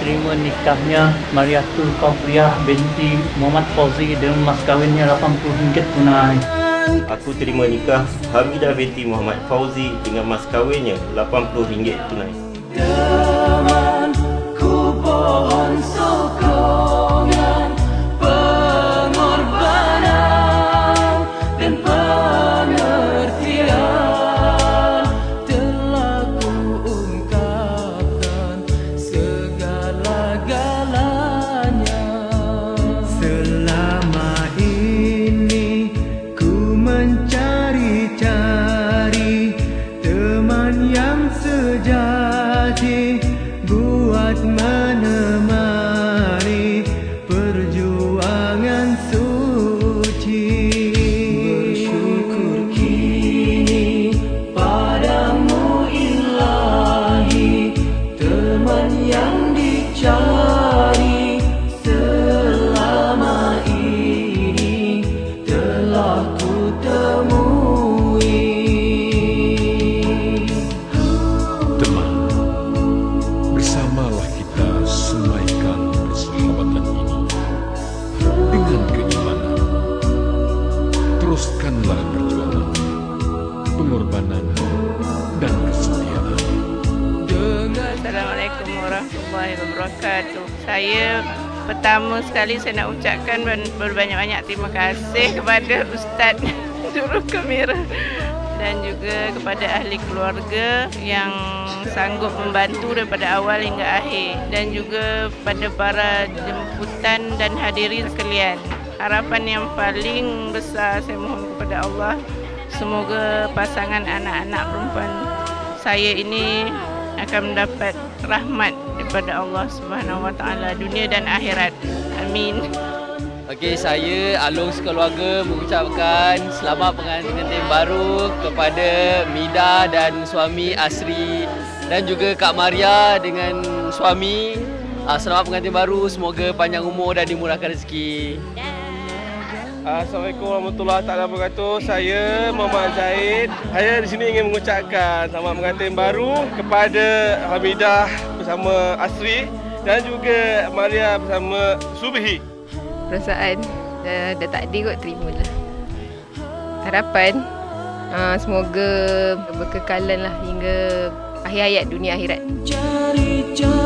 terima nikahnya Mariatul Kafriah binti Muhammad Fauzi dengan mas kahwinnya RM80 tunai. Aku terima nikah Hamidah binti Muhammad Fauzi dengan mas kahwinnya RM80 tunai. Teruskanlah perjuangan, pengorbanan, dan kesetiaan. dengan Assalamualaikum warahmatullahi wabarakatuh. Saya pertama sekali saya nak ucapkan ber- berbanyak-banyak terima kasih kepada Ustaz Juru Kamera dan juga kepada ahli keluarga yang sanggup membantu daripada awal hingga akhir dan juga pada para jemputan dan hadirin sekalian. Harapan yang paling besar saya mohon kepada Allah semoga pasangan anak-anak perempuan saya ini akan mendapat rahmat daripada Allah Subhanahu Wa Taala dunia dan akhirat. Amin. Okey, saya Alung sekeluarga mengucapkan selamat pengantin baru kepada Mida dan suami Asri dan juga Kak Maria dengan suami. Ah, selamat pengantin baru, semoga panjang umur dan dimurahkan rezeki. Assalamualaikum warahmatullahi taala wabarakatuh. Saya Muhammad Zaid. Saya di sini ingin mengucapkan selamat pengantin baru kepada Hamidah bersama Asri dan juga Maria bersama Subhi. perasaan dah, dah takdir kot terima lah harapan uh, semoga berkekalan lah hingga akhir hayat dunia akhirat cari-cari